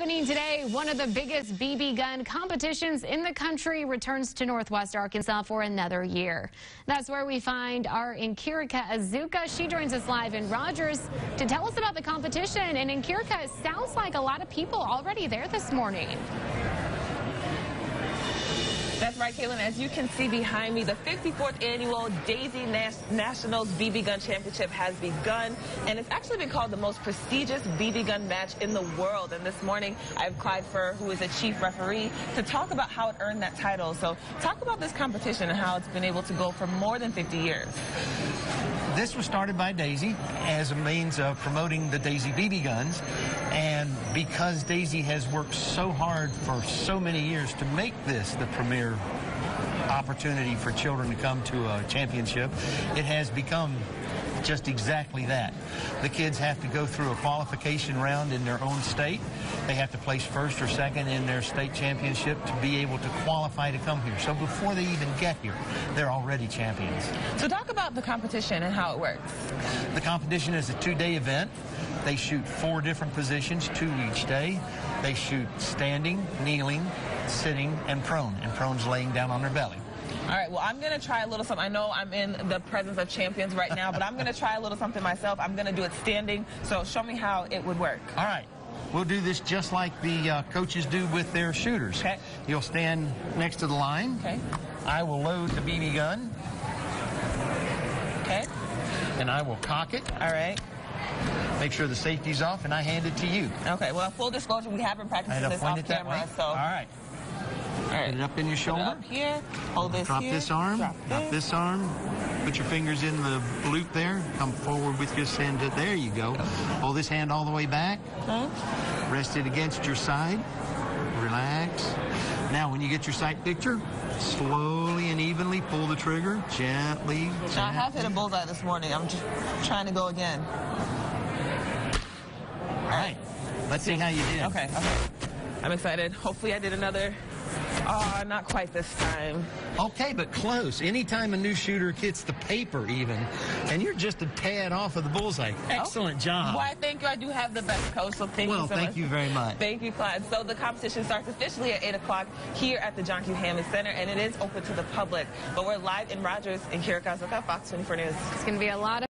Happening today, one of the biggest BB gun competitions in the country returns to Northwest Arkansas for another year. That's where we find our Nkirika Azuka. She joins us live in Rogers to tell us about the competition. And Nkirika, it sounds like a lot of people already there this morning. That's right, Caitlin. As you can see behind me, the 54th annual Daisy Nationals BB Gun Championship has begun, and it's actually been called the most prestigious BB gun match in the world. And this morning, I have Clyde Furr, who is a chief referee, to talk about how it earned that title. So talk about this competition and how it's been able to go for more than 50 years. This was started by Daisy as a means of promoting the Daisy BB guns. And because Daisy has worked so hard for so many years to make this the premier opportunity for children to come to a championship, it has become just exactly that. The kids have to go through a qualification round in their own state. They have to place first or second in their state championship to be able to qualify to come here. So before they even get here, they're already champions. So talk about the competition and how it works. The competition is a two-day event. They shoot four different positions, two each day. They shoot standing, kneeling, sitting, and prone. And prone's laying down on their belly. All right, well, I'm going to try a little something. I know I'm in the presence of champions right now, but I'm going to try a little something myself. I'm going to do it standing, so show me how it would work. All right. We'll do this just like the uh, coaches do with their shooters. Okay. You'll stand next to the line. Okay. I will load the BB gun. Okay. And I will cock it. All right. Make sure the safety's off, and I hand it to you. Okay. Well, full disclosure, we have been practicing this off camera, so. All right. All right. Put it up in your shoulder. up here. Hold this Drop here. this arm. Drop, Drop this arm. Put your fingers in the loop there. Come forward with your hand. There you go. Hold this hand all the way back. Okay. Rest it against your side. Relax. Now, when you get your sight picture, slowly and evenly pull the trigger. Gently. gently. I have hit a bullseye this morning. I'm just trying to go again. All right. Let's see how you did. Okay. Okay. I'm excited. Hopefully, I did another Oh, not quite this time. Okay, but close. Anytime a new shooter hits the paper even, and you're just a tad off of the bullseye. Oh. Excellent oh. job. Why, thank you. I do have the best coach, so thank well, you so thank much. you very much. Thank you, Clyde. So the competition starts officially at 8 o'clock here at the John Q. Hammons Center, and it is open to the public. But we're live in Rogers in Nkirika Azuka, Fox 24 News. It's going to be a lot of